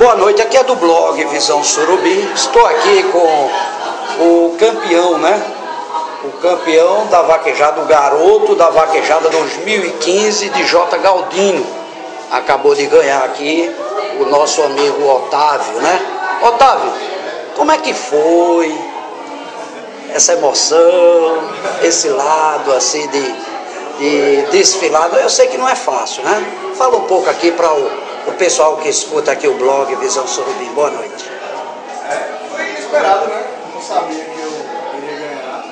Boa noite, aqui é do blog Visão Surubim. Estou aqui com o campeão, né? O campeão da vaquejada, o garoto da vaquejada 2015 de J. Galdino. Acabou de ganhar aqui o nosso amigo Otávio, né? Otávio, como é que foi essa emoção, esse lado assim de, de desfilado? Eu sei que não é fácil, né? Fala um pouco aqui para o o pessoal que escuta aqui o blog Visão Surubim. Boa noite. É, foi inesperado, né? Não sabia que eu iria ganhar,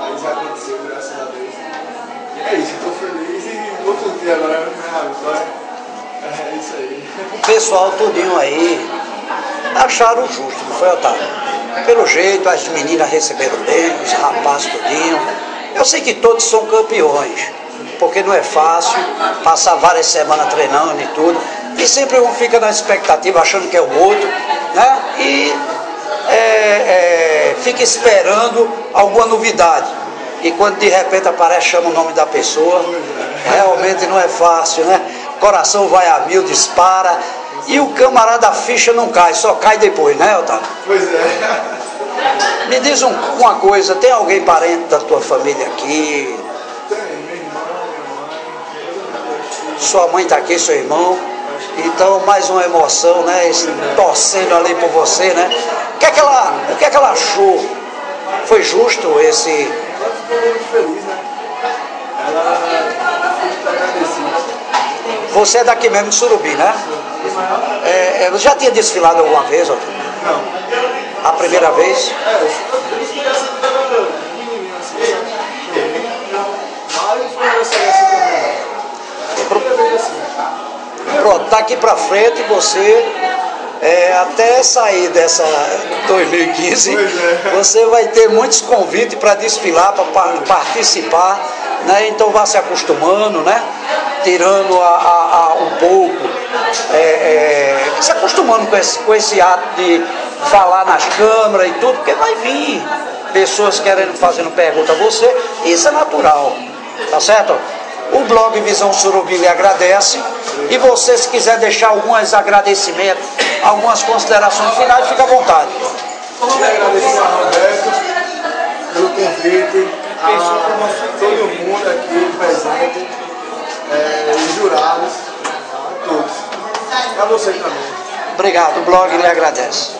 mas aconteceu, graças a Deus. E é isso, estou feliz e vou curtir agora a minha vitória. É isso aí. O pessoal tudinho aí acharam justo, não foi, Otávio? Pelo jeito, as meninas receberam bem, os rapazes tudinho. Eu sei que todos são campeões, porque não é fácil passar várias semanas treinando e tudo e sempre um fica na expectativa, achando que é o outro, né? E é, é, fica esperando alguma novidade. E quando de repente aparece, chama o nome da pessoa, realmente não é fácil, né? Coração vai a mil, dispara, e o camarada ficha não cai, só cai depois, né, Otávio? Pois é. Me diz um, uma coisa, tem alguém parente da tua família aqui? Tem, meu irmão, minha mãe, Sua mãe está aqui, seu irmão? Então, mais uma emoção, né? Torcendo ali por você, né? O que é que ela, o que é que ela achou? Foi justo esse. Ela ficou muito feliz, né? Ela está agradecida. Você é daqui mesmo de Surubi, né? É, é, já tinha desfilado alguma vez, ó? Não. A primeira vez? É, Pronto, daqui pra frente você, é, até sair dessa 2015, Pois é. você vai ter muitos convites para desfilar, para participar, né? Então vá se acostumando, né? Tirando a, a- a- um pouco, é, é, se acostumando com esse, com esse ato de falar nas câmeras e tudo, porque vai vir pessoas querendo, fazendo pergunta a você, isso é natural, tá certo? O blog Visão Surubim lhe agradece. E você, se quiser deixar alguns agradecimentos, algumas considerações finais, fica à vontade. Queria agradecer ao Roberto pelo convite, a todo mundo aqui presente, é, os jurados, a todos. A você também. Obrigado, o blog lhe agradece.